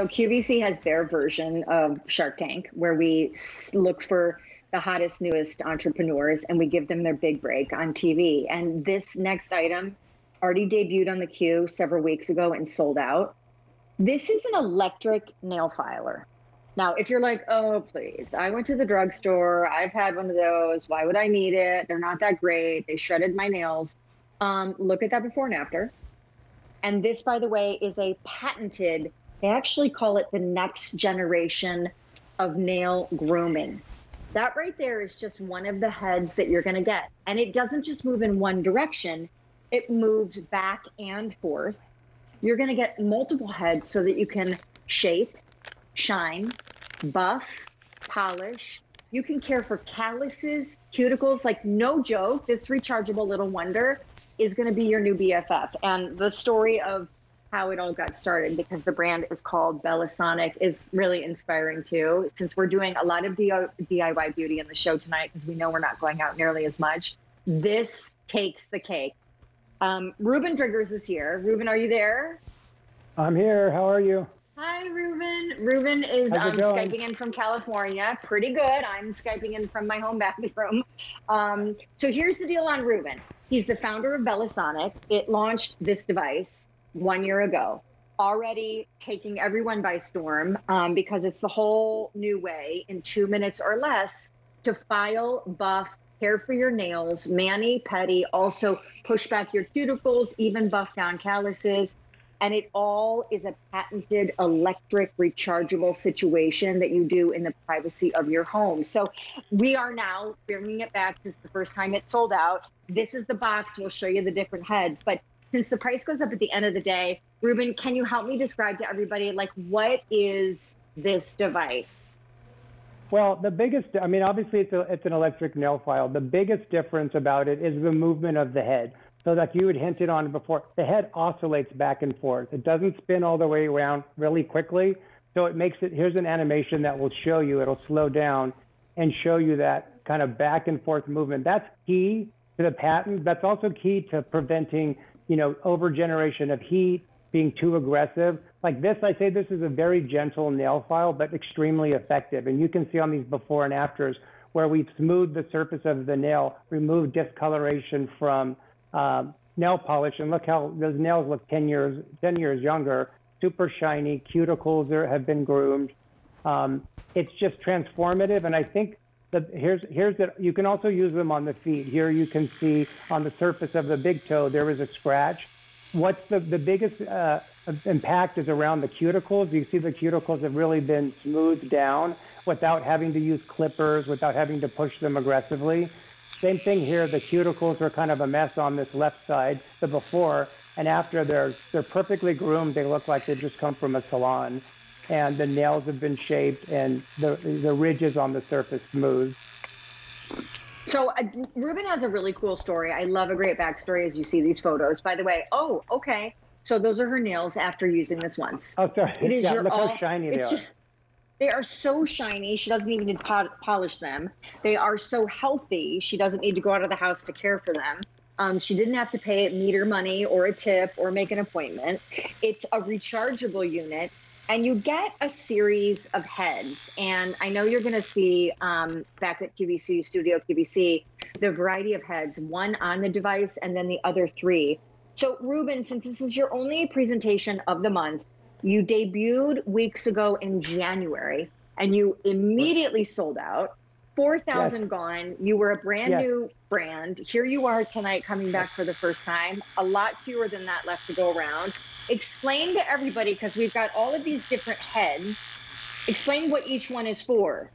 So QVC has their version of Shark Tank where we look for the hottest, newest entrepreneurs and we give them their big break on TV. And this next item already debuted on the queue several weeks ago and sold out. This is an electric nail filer. Now, if you're like, oh, please, I went to the drugstore, I've had one of those, why would I need it? They're not that great. They shredded my nails. Um, look at that before and after. And this, by the way, is a patented they actually call it the next generation of nail grooming. That right there is just one of the heads that you're going to get. And it doesn't just move in one direction, it moves back and forth. You're going to get multiple heads so that you can shape, shine, buff, polish. You can care for calluses, cuticles. Like, no joke, this rechargeable little wonder is going to be your new BFF. And the story of how it all got started because the brand is called Bellasonic is really inspiring too. Since we're doing a lot of DIY beauty in the show tonight, because we know we're not going out nearly as much, this takes the cake. Um, Ruben Driggers is here. Ruben, are you there? I'm here. How are you? Hi, Ruben. Ruben is um, Skyping in from California. Pretty good. I'm Skyping in from my home bathroom. Um, so here's the deal on Ruben. He's the founder of Bellasonic. It launched this device one year ago, already taking everyone by storm um, because it's the whole new way in two minutes or less to file, buff, care for your nails, mani, pedi, also push back your cuticles, even buff down calluses. And it all is a patented electric rechargeable situation that you do in the privacy of your home. So we are now bringing it back. This is the first time it sold out. This is the box. We'll show you the different heads. But since the price goes up at the end of the day, Ruben, can you help me describe to everybody like what is this device? Well, the biggest, I mean, obviously it's, a, it's an electric nail file. The biggest difference about it is the movement of the head. So, like you had hinted on before, the head oscillates back and forth. It doesn't spin all the way around really quickly. So, it makes it, here's an animation that will show you, it'll slow down and show you that kind of back and forth movement. That's key to the patent. That's also key to preventing you know, over generation of heat, being too aggressive. Like this, I say this is a very gentle nail file, but extremely effective. And you can see on these before and afters where we've smoothed the surface of the nail, removed discoloration from um, nail polish, and look how those nails look 10 years 10 years younger, super shiny, cuticles are, have been groomed. Um, it's just transformative, and I think the, here's here's that you can also use them on the feet. Here you can see on the surface of the big toe there is a scratch. What's the the biggest uh, impact is around the cuticles. You see the cuticles have really been smoothed down without having to use clippers, without having to push them aggressively. Same thing here. The cuticles are kind of a mess on this left side. The before and after they're they're perfectly groomed. They look like they just come from a salon and the nails have been shaped and the, the ridges on the surface smooth. So uh, Ruben has a really cool story. I love a great backstory as you see these photos. By the way, oh, okay. So those are her nails after using this once. Oh, sorry. It is yeah, your look all, how shiny they are. They are so shiny. She doesn't even need to polish them. They are so healthy. She doesn't need to go out of the house to care for them. Um, she didn't have to pay meter money or a tip or make an appointment. It's a rechargeable unit and you get a series of heads. And I know you're going to see um, back at QVC, Studio QVC, the variety of heads, one on the device and then the other three. So, Ruben, since this is your only presentation of the month, you debuted weeks ago in January and you immediately sold out. 4,000 yes. gone. You were a brand yes. new brand. Here you are tonight coming back for the first time. A lot fewer than that left to go around explain to everybody because we've got all of these different heads. Explain what each one is for.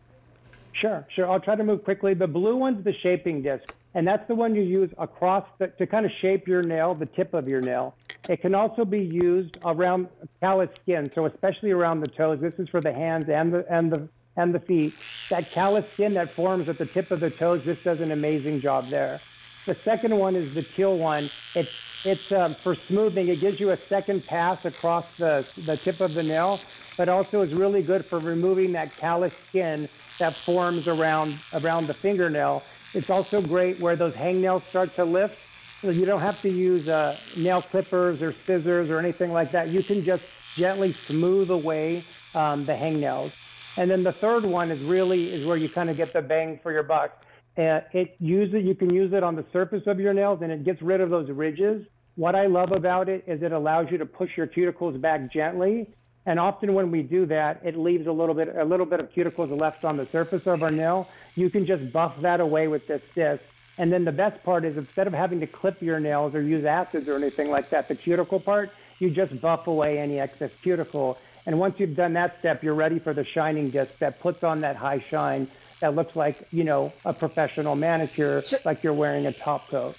Sure, sure. I'll try to move quickly. The blue one's the shaping disc, and that's the one you use across the, to kind of shape your nail, the tip of your nail. It can also be used around callus skin, so especially around the toes. This is for the hands and the and the and the feet. That callus skin that forms at the tip of the toes, this does an amazing job there. The second one is the teal one. It's it's um, for smoothing. It gives you a second pass across the, the tip of the nail, but also is really good for removing that callus skin that forms around around the fingernail. It's also great where those hangnails start to lift. So you don't have to use uh, nail clippers or scissors or anything like that. You can just gently smooth away um, the hangnails. And then the third one is really is where you kind of get the bang for your buck. Uh, it use it, you can use it on the surface of your nails and it gets rid of those ridges. What I love about it is it allows you to push your cuticles back gently. And often when we do that, it leaves a little bit a little bit of cuticles left on the surface of our nail. You can just buff that away with this disc. And then the best part is instead of having to clip your nails or use acids or anything like that, the cuticle part, you just buff away any excess cuticle. And once you've done that step, you're ready for the shining disc that puts on that high shine that looks like, you know, a professional manicure, so, like you're wearing a top coat.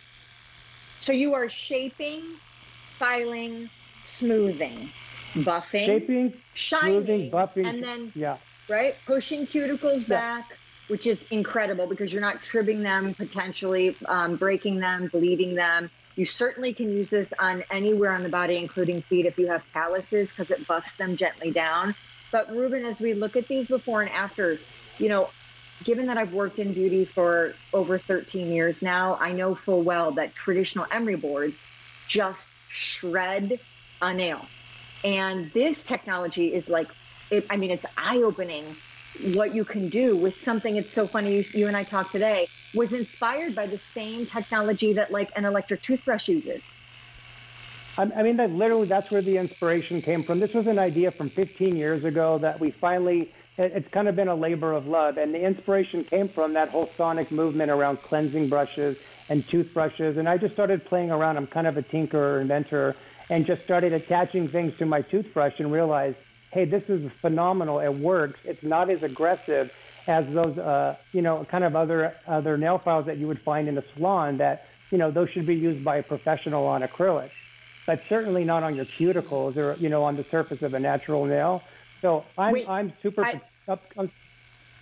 So you are shaping, filing, smoothing, buffing, shaping, shining, smoothing, buffing, and then yeah, right, pushing cuticles yeah. back, which is incredible because you're not trimming them, potentially um, breaking them, bleeding them. You certainly can use this on anywhere on the body, including feet, if you have calluses, because it buffs them gently down. But Ruben, as we look at these before and afters, you know, given that I've worked in beauty for over 13 years now, I know full well that traditional emery boards just shred a nail. And this technology is like, it, I mean, it's eye opening what you can do with something. It's so funny. You, you and I talked today was inspired by the same technology that like an electric toothbrush uses. I mean, that literally, that's where the inspiration came from. This was an idea from 15 years ago that we finally, it's kind of been a labor of love. And the inspiration came from that whole sonic movement around cleansing brushes and toothbrushes. And I just started playing around. I'm kind of a tinkerer, inventor, and just started attaching things to my toothbrush and realized, hey, this is phenomenal. It works. It's not as aggressive as those, uh, you know, kind of other other nail files that you would find in a salon. That you know, those should be used by a professional on acrylic, but certainly not on your cuticles or you know on the surface of a natural nail. So I'm Wait, I'm super. I, up, I'm,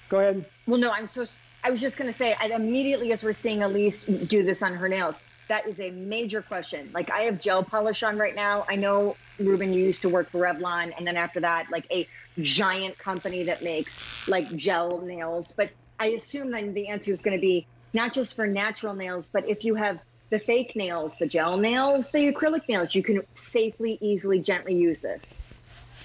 go ahead. Well, no, I'm so. I was just going to say, I, immediately as we're seeing Elise do this on her nails, that is a major question. Like I have gel polish on right now. I know Ruben, you used to work for Revlon, and then after that, like a giant company that makes like gel nails. But I assume then the answer is going to be not just for natural nails, but if you have the fake nails, the gel nails, the acrylic nails, you can safely, easily, gently use this.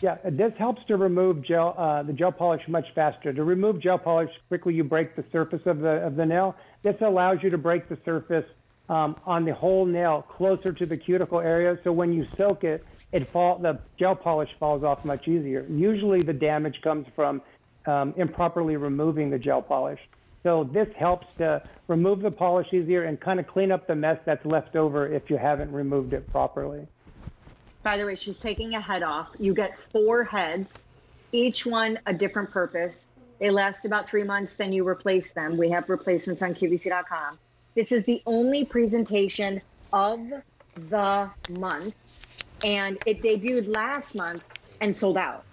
Yeah, this helps to remove gel, uh, the gel polish much faster. To remove gel polish quickly, you break the surface of the of the nail. This allows you to break the surface um, on the whole nail closer to the cuticle area. So when you soak it, it fall the gel polish falls off much easier. Usually the damage comes from um, improperly removing the gel polish. So this helps to remove the polish easier and kind of clean up the mess that's left over if you haven't removed it properly. By the way, she's taking a head off. You get four heads, each one a different purpose. They last about three months, then you replace them. We have replacements on QVC.com. This is the only presentation of the month, and it debuted last month and sold out.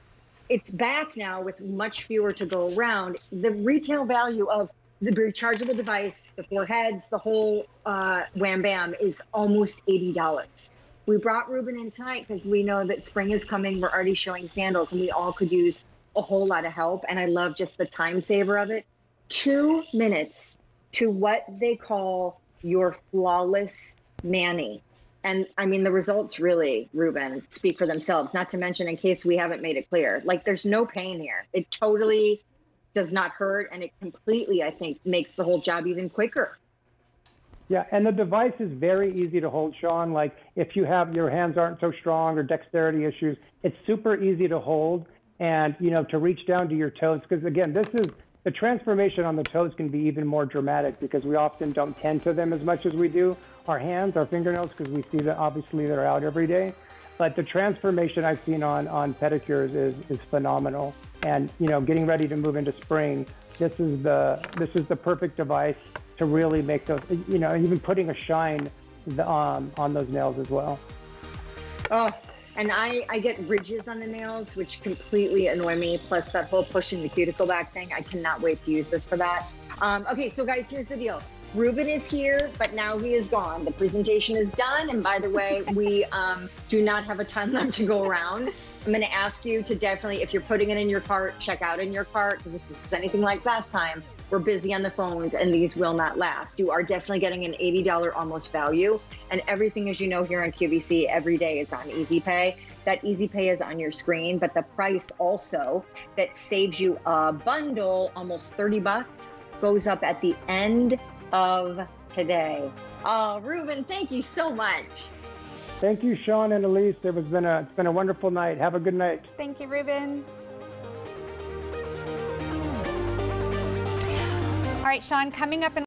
It's back now with much fewer to go around. The retail value of the rechargeable device, the four heads, the whole uh, wham bam is almost $80. We brought Ruben in tonight because we know that spring is coming. We're already showing sandals, and we all could use a whole lot of help. And I love just the time saver of it. Two minutes to what they call your flawless Mani. And I mean, the results really, Ruben, speak for themselves, not to mention, in case we haven't made it clear, like there's no pain here. It totally does not hurt. And it completely, I think, makes the whole job even quicker. Yeah, and the device is very easy to hold, Sean. Like if you have your hands aren't so strong or dexterity issues, it's super easy to hold and you know to reach down to your toes because again, this is the transformation on the toes can be even more dramatic because we often don't tend to them as much as we do our hands, our fingernails, because we see that obviously they're out every day. But the transformation I've seen on, on pedicures is, is phenomenal. And, you know, getting ready to move into spring, this is the, this is the perfect device to really make those, you know, even putting a shine um, on those nails as well. Oh, and I, I get ridges on the nails, which completely annoy me. Plus that whole pushing the cuticle back thing. I cannot wait to use this for that. Um, okay, so guys, here's the deal. Ruben is here, but now he is gone. The presentation is done. And by the way, we um, do not have a ton left to go around. I'm going to ask you to definitely, if you're putting it in your cart, check out in your cart because if it's anything like last time, we're busy on the phones and these will not last. You are definitely getting an $80 almost value. And everything, as you know, here on QVC every day is on Easy Pay. That Easy Pay is on your screen, but the price also that saves you a bundle, almost 30 bucks, goes up at the end of today. Oh, Ruben, thank you so much. Thank you, Sean and Elise. It was been a it's been a wonderful night. Have a good night. Thank you, Ruben. Right, Sean, coming up in